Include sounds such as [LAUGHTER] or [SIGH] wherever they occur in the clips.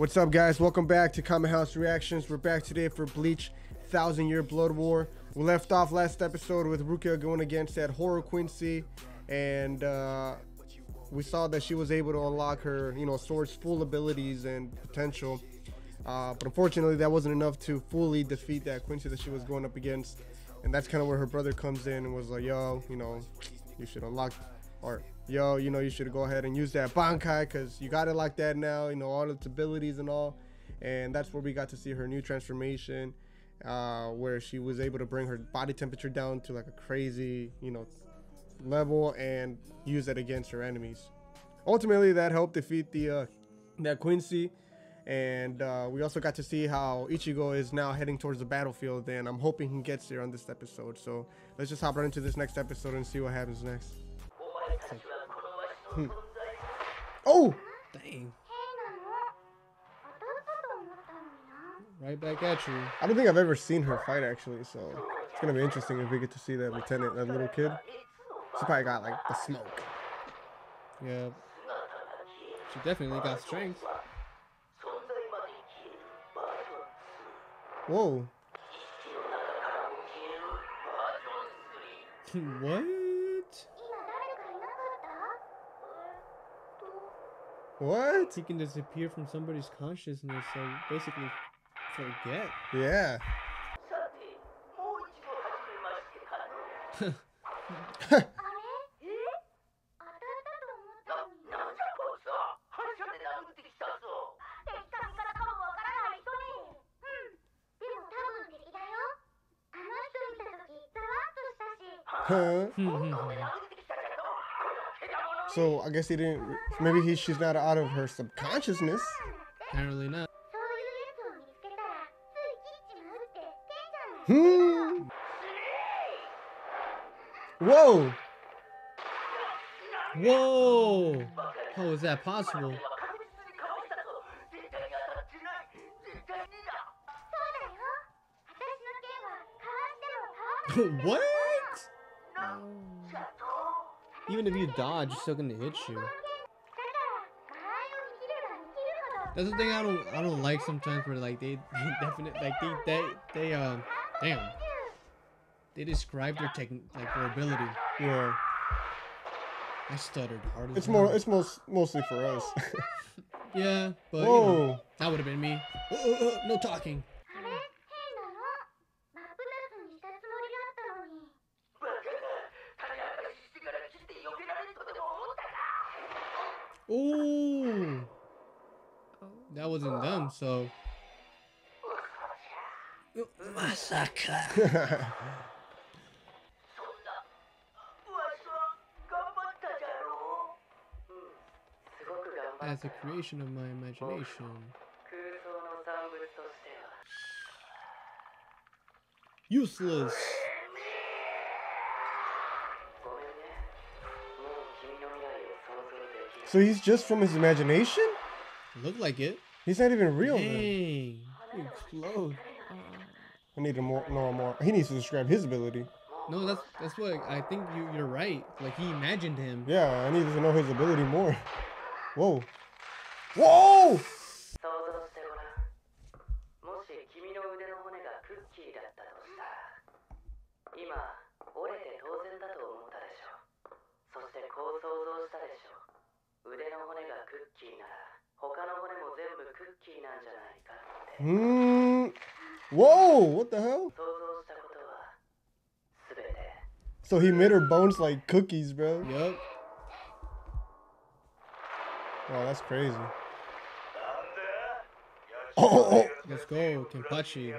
What's up, guys? Welcome back to Kame House Reactions. We're back today for Bleach Thousand Year Blood War. We left off last episode with Rukia going against that Horror Quincy, and uh, we saw that she was able to unlock her, you know, sword's full abilities and potential. Uh, but unfortunately, that wasn't enough to fully defeat that Quincy that she was going up against. And that's kind of where her brother comes in and was like, yo, you know, you should unlock, or yo, you know, you should go ahead and use that Bankai because you got it like that now, you know, all its abilities and all. And that's where we got to see her new transformation, uh, where she was able to bring her body temperature down to like a crazy, you know, level and use it against her enemies. Ultimately, that helped defeat the uh, that Quincy and uh, we also got to see how Ichigo is now heading towards the battlefield and I'm hoping he gets there on this episode so let's just hop right into this next episode and see what happens next hmm. [LAUGHS] oh dang right back at you I don't think I've ever seen her fight actually so it's gonna be interesting if we get to see that lieutenant that little kid she probably got like the smoke yeah she definitely got strength Whoa. [LAUGHS] what? What? He can disappear from somebody's consciousness, so basically forget. Yeah. [LAUGHS] [LAUGHS] so I guess he didn't. Maybe he she's not out of her subconsciousness. Apparently not. Hmm. Whoa. Whoa. How is that possible? [LAUGHS] [LAUGHS] what? Even if you dodge, it's still gonna hit you. That's the thing I don't I don't like sometimes where like they, [LAUGHS] they definitely like they they they um damn they describe their technique like their ability. Yeah. I stuttered hard. It's more. It's most mostly for us. [LAUGHS] yeah, but Whoa. You know, that would have been me. Uh, uh, uh, no talking. That wasn't them, so. Massacre. As a creation of my imagination. Useless. So he's just from his imagination? Look like it. He's not even real. Dang. He explode. I need to more know more. He needs to describe his ability. No, that's that's what I think you you're right. Like he imagined him. Yeah, I need to know his ability more. [LAUGHS] Whoa. Whoa! [LAUGHS] Hmm. Whoa! What the hell? So he made her bones like cookies, bro. Yep. Wow, that's crazy. Oh, oh, oh. Let's go, Kenpachi.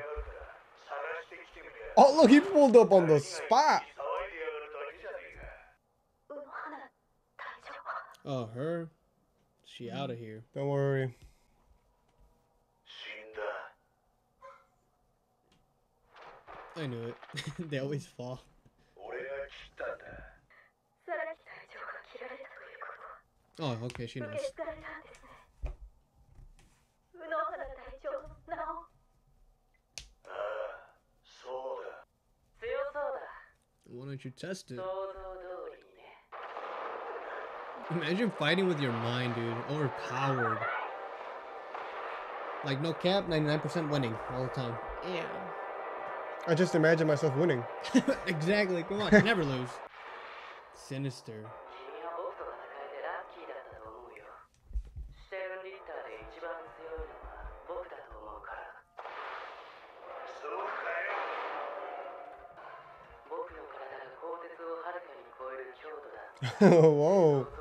Oh, look, he pulled up on the spot. Oh, her? She out of here. Don't worry. I knew it. [LAUGHS] they always fall. Oh, okay, she knows. Why don't you test it? Imagine fighting with your mind, dude. Overpowered. Like, no cap, 99% winning all the time. Yeah. I just imagine myself winning. [LAUGHS] exactly. Come on, never lose. Sinister. [LAUGHS] [LAUGHS] Whoa.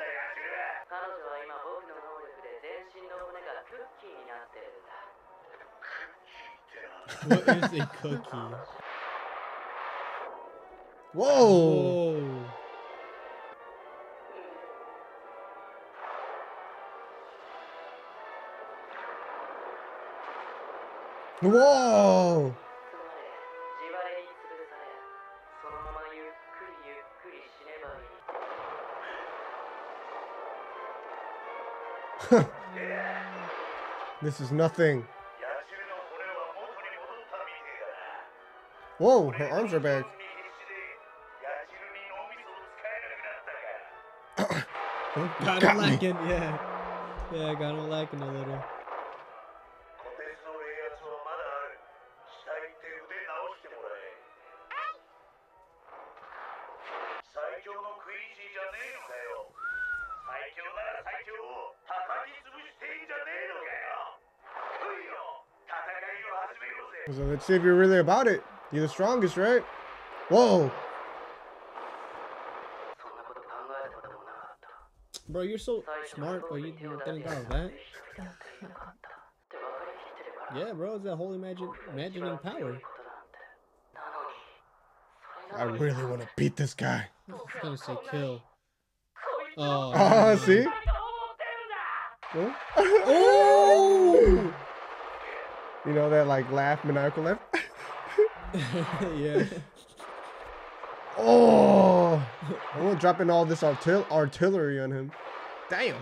what is a cookie? Whoa. Whoa. Whoa! [LAUGHS] this is nothing. Whoa, her arms are back. [COUGHS] got him lacking, yeah. Yeah, got him lacking a little. So let's see if you're really about it. You're the strongest, right? Whoa! Bro, you're so smart, but you didn't got that. yeah, bro, it's that whole imagine imagining power. I really want to beat this guy. I was gonna say kill. Oh, uh, see? oh! [LAUGHS] You know that like laugh, maniacal laugh? [LAUGHS] yeah. Oh! [LAUGHS] I am dropping all this artil artillery on him. Damn.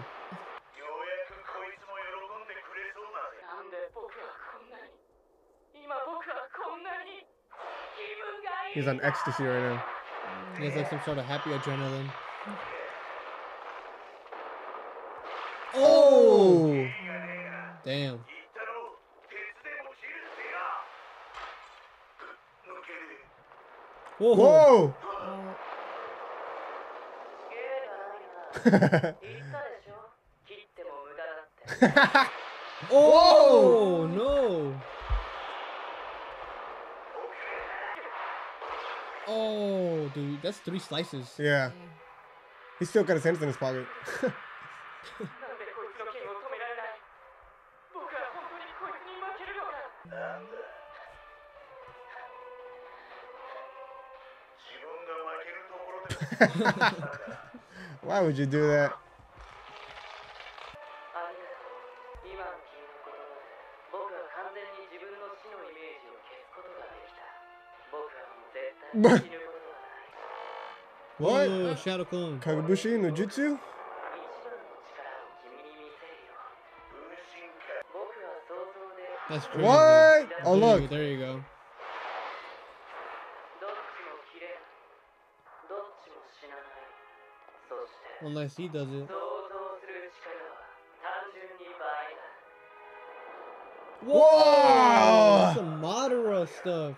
He's on ecstasy right now. He has like some sort of happy adrenaline. Oh! Damn. Whoa! Whoa. oh Whoa. [LAUGHS] no! Oh, dude, that's three slices. Yeah. He's still got his hands in his pocket. [LAUGHS] [LAUGHS] Why would you do that? [LAUGHS] what? Whoa, Shadow Clone. Kage Bunshin no Jutsu? That's true. What? Oh, look. There you go. Unless he does it. Whoa! Some Madara stuff.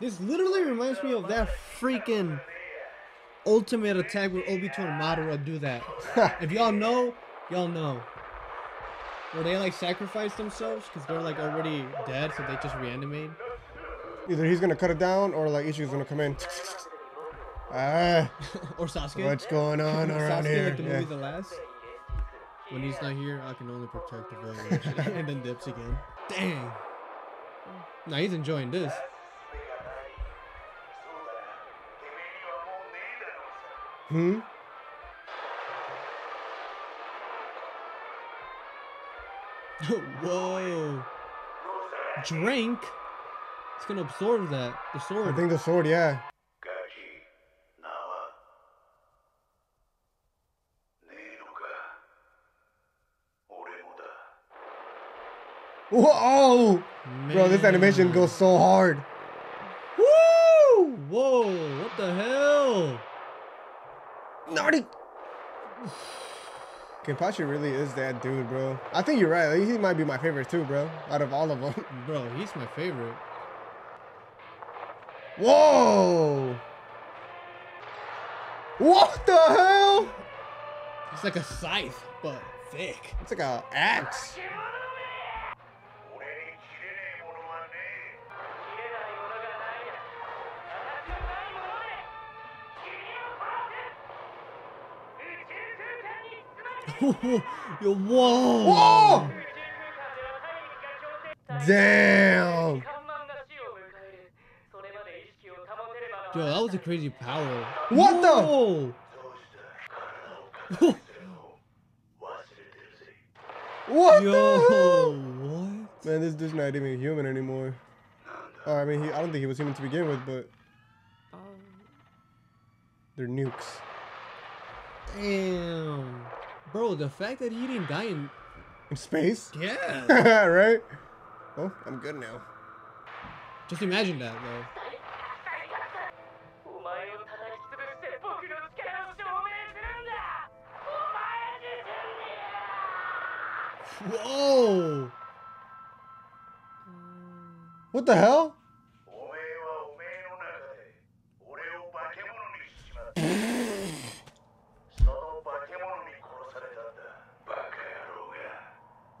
This literally reminds me of that freaking ultimate attack where Obito and Madara do that. [LAUGHS] if y'all know, y'all know. Where they like sacrifice themselves because they're like already dead, so they just reanimate. Either he's gonna cut it down or like Ichigo's gonna come in. [LAUGHS] [LAUGHS] Or Sasuke. What's going on [LAUGHS] around Sasuke, here? Like the movie yeah. The Last. When he's not here, I can only protect the village. [LAUGHS] and then dips again. Dang. Now he's enjoying this. Hmm? Whoa. Drink? It's gonna absorb that. The sword. I think the sword, yeah. だ Whoa! Bro, this animation goes so hard. Woo! Whoa! What the hell? Naughty! Kenpachi really is that dude, bro. I think you're right. He might be my favorite too, bro. Out of all of them. [LAUGHS] Bro, he's my favorite. Whoa! What the hell? It's like a scythe, but thick. It's like a axe. Yo, whoa! Whoa! Damn! Yo, that was a crazy power. What whoa! the? what Yo, the what? Man, this dude's not even human anymore. Oh, I mean, he, I don't think he was human to begin with, but... Um. They're nukes. Damn. Bro, the fact that he didn't die in... in space? Yeah. [LAUGHS] right? Well, I'm good now. Just imagine that, though. [LAUGHS] Whoa! What the hell?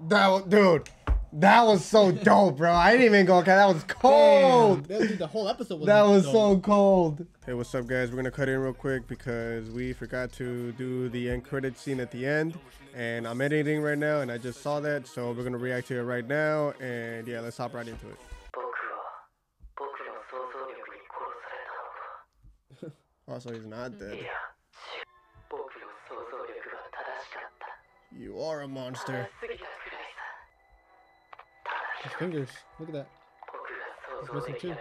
That dude, that was so dope, bro. I didn't even go. Okay, that was cold. Damn, that, the whole episode was. That was dope. so cold. Hey, what's up, guys? We're gonna cut in real quick because we forgot to do the end credit scene at the end, and I'm editing right now, and I just saw that, so we're gonna react to it right now, and yeah, let's hop right into it. [LAUGHS] Also, he's not dead. You are a monster. [LAUGHS] His fingers. Look at that. He's missing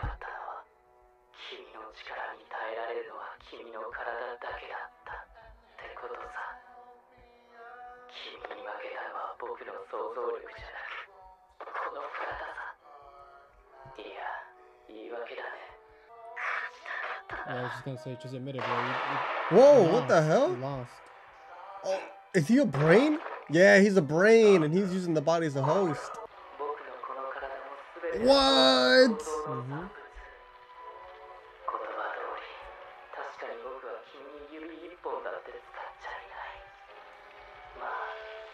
Yeah, I was just gonna say, just admit it, bro. You, you, Whoa, you what the hell? You lost. Oh, is he a brain? Yeah, he's a brain, and he's using the body as a host. What? Mm-hmm.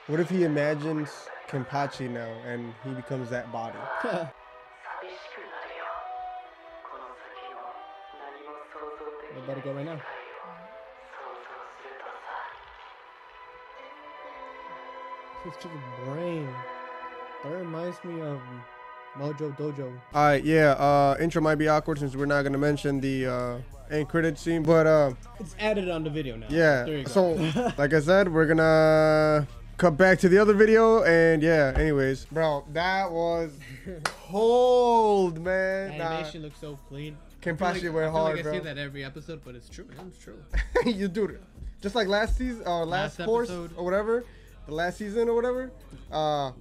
What if he imagines Kenpachi now and he becomes that body? [LAUGHS] I better go right now. This to the brain. That reminds me of Mojo Dojo. All right, yeah. Uh, intro might be awkward since we're not gonna mention the uh, end credit scene, but uh, It's added on the video now. There you yeah. go. So, [LAUGHS] like I said, we're gonna cut back to the other video, and yeah. Anyways, bro, that was cold, man. Nah, animation looks so clean. Kenpachi I feel went like, I, hard, like I bro. say that every episode, but it's true, man. It's true. [LAUGHS] you do it. Just like last season or last, Last course episode. or whatever, the last season or whatever. Uh,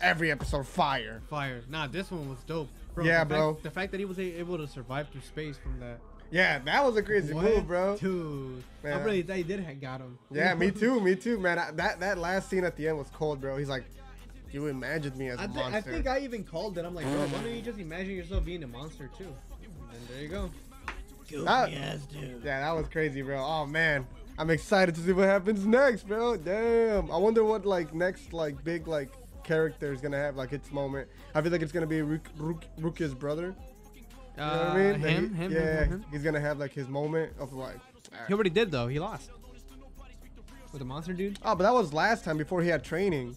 every episode fire. Fire. Nah, this one was dope. Bro, Yeah, the bro. Fact, the fact that he was able to survive through space from that. Yeah, that was a crazy What? move, bro. Dude. Man. I really thought they did ha- got him. Yeah, [LAUGHS] me too, me too, man. I, that that last scene at the end was cold, bro. He's like, "You imagined me as a I, thi- monster." I think I even called it. I'm like, bro, why don't you just imagine yourself being a monster too? And there you go. That- yes, dude. yeah, that was crazy, bro. Oh man, I'm excited to see what happens next, bro. Damn, I wonder what like next like big like character is gonna have like its moment. I feel like it's gonna be Ruk- Ruk- Rukia's brother. You know what I mean? Like, Uh, him, he- him, yeah, him, him. he's gonna have like his moment of like. He already did though. He lost with the monster dude. Oh, but that was last time before he had training.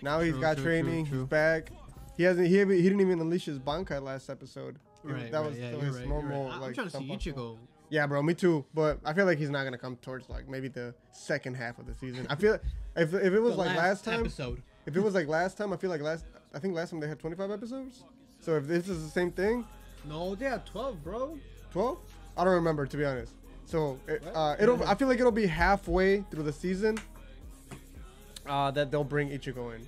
Now he's True, got true, training. true. He's back. He hasn't. He, he didn't even unleash his Bankai last episode. Right, that right, was yeah, his right, you're right. I'm like, trying to see. Ichigo. Yeah, bro, me too. But I feel like he's not gonna come towards like maybe the second half of the season. I feel if, if it was The like last time, episode. If it was like last time, I feel like last I think last time they had 25 episodes. So if this is the same thing, No, they had 12, bro. 12? I don't remember to be honest. So it, uh, it'll I feel like it'll be halfway through the season uh, that they'll bring Ichigo in,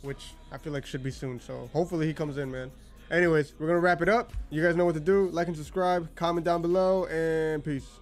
which I feel like should be soon. So hopefully he comes in, man. Anyways, we're gonna wrap it up. You guys know what to do. Like and subscribe. Comment down below, and peace.